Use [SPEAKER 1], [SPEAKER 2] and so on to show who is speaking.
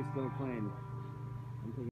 [SPEAKER 1] you're still playing.